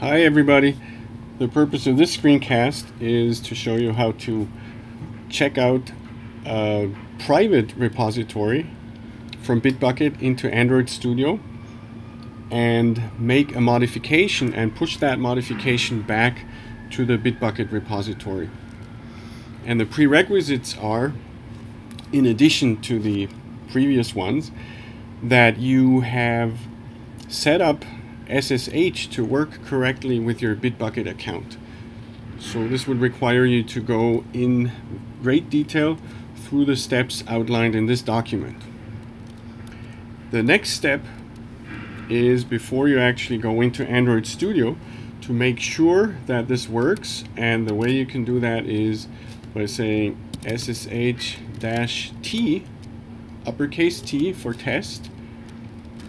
Hi everybody. The purpose of this screencast is to show you how to check out a private repository from Bitbucket into Android Studio and make a modification and push that modification back to the Bitbucket repository. And the prerequisites are, in addition to the previous ones, that you have set up SSH to work correctly with your Bitbucket account. So this would require you to go in great detail through the steps outlined in this document. The next step is before you actually go into Android Studio to make sure that this works and the way you can do that is by saying SSH-T uppercase T for test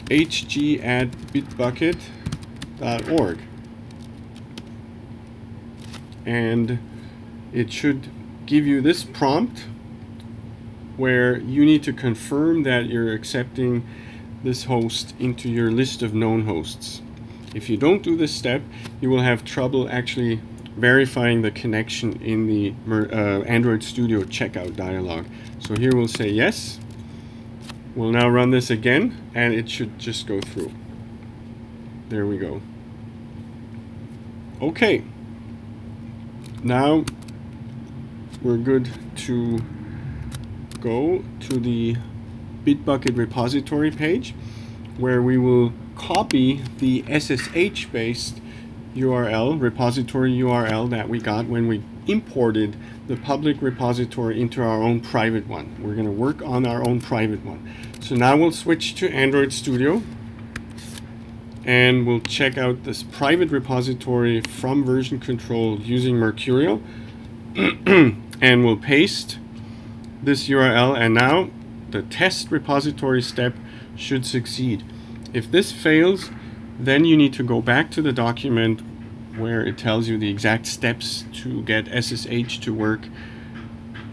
hg at bitbucket.org and it should give you this prompt where you need to confirm that you're accepting this host into your list of known hosts. If you don't do this step, you will have trouble actually verifying the connection in the uh, Android Studio checkout dialog. So here we'll say yes. We'll now run this again and it should just go through. There we go. Okay. Now we're good to go to the Bitbucket repository page where we will copy the SSH based URL, repository URL that we got when we imported the public repository into our own private one. We're going to work on our own private one. So now we'll switch to Android Studio and we'll check out this private repository from version control using Mercurial and we'll paste this URL and now the test repository step should succeed. If this fails, then you need to go back to the document where it tells you the exact steps to get SSH to work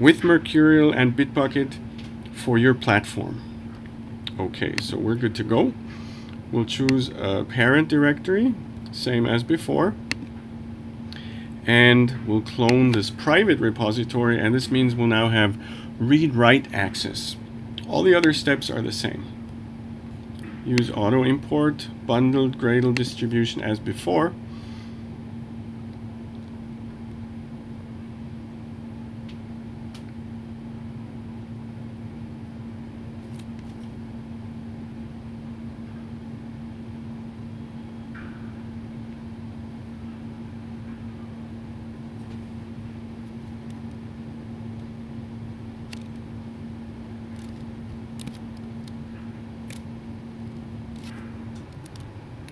with Mercurial and Bitbucket for your platform. Okay, so we're good to go. We'll choose a parent directory, same as before. And we'll clone this private repository, and this means we'll now have read-write access. All the other steps are the same. Use auto import, bundled Gradle distribution as before.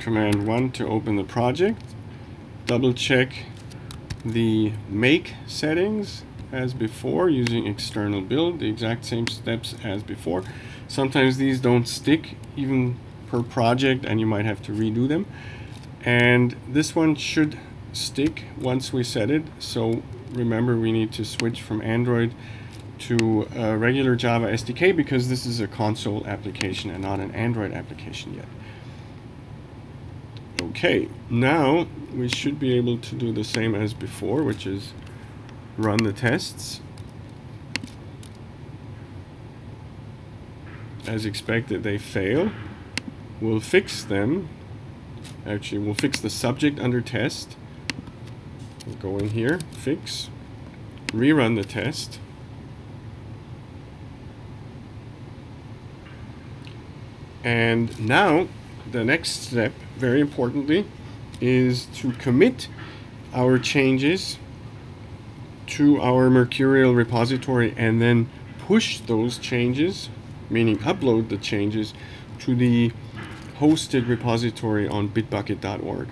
Command 1 to open the project. Double check the make settings as before using external build the exact same steps as before. Sometimes these don't stick even per project and you might have to redo them. And this one should stick once we set it. So remember we need to switch from Android to a regular Java SDK because this is a console application and not an Android application yet. Okay, now we should be able to do the same as before, which is run the tests. As expected, they fail. We'll fix them. Actually, we'll fix the subject under test. We'll go in here, fix, rerun the test. And now the next step, very importantly, is to commit our changes to our Mercurial repository and then push those changes, meaning upload the changes, to the hosted repository on bitbucket.org.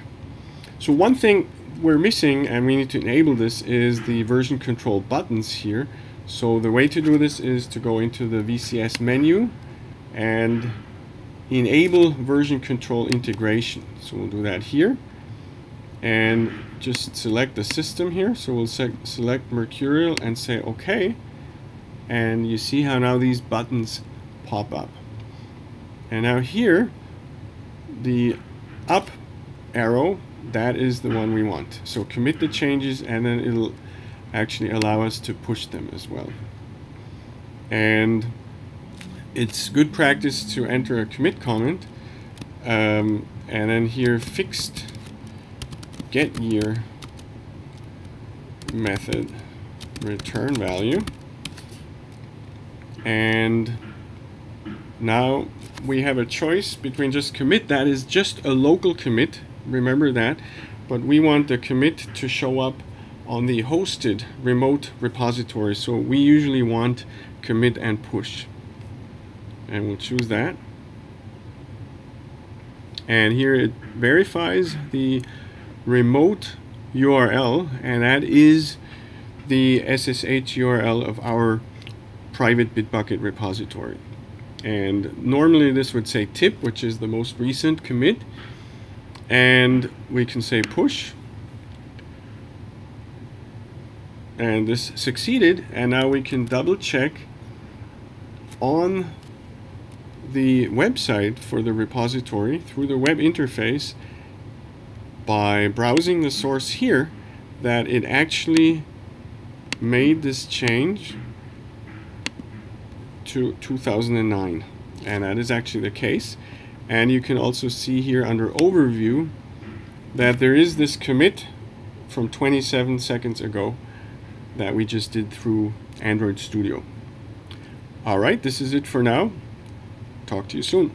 So one thing we're missing, and we need to enable this, is the version control buttons here. So the way to do this is to go into the VCS menu and enable version control integration. So we'll do that here and just select the system here. So we'll se select Mercurial and say OK. And you see how now these buttons pop up. And now here, the up arrow that is the one we want. So commit the changes and then it'll actually allow us to push them as well. And it's good practice to enter a commit comment um, and then here fixed get year method return value. And now we have a choice between just commit that is just a local commit remember that but we want the commit to show up on the hosted remote repository. So we usually want commit and push and we'll choose that and here it verifies the remote URL and that is the SSH URL of our private Bitbucket repository. And normally this would say tip, which is the most recent commit. And we can say push. And this succeeded. And now we can double check on the website for the repository through the web interface by browsing the source here that it actually made this change to 2009 and that is actually the case and you can also see here under overview that there is this commit from 27 seconds ago that we just did through Android Studio. Alright, this is it for now. Talk to you soon.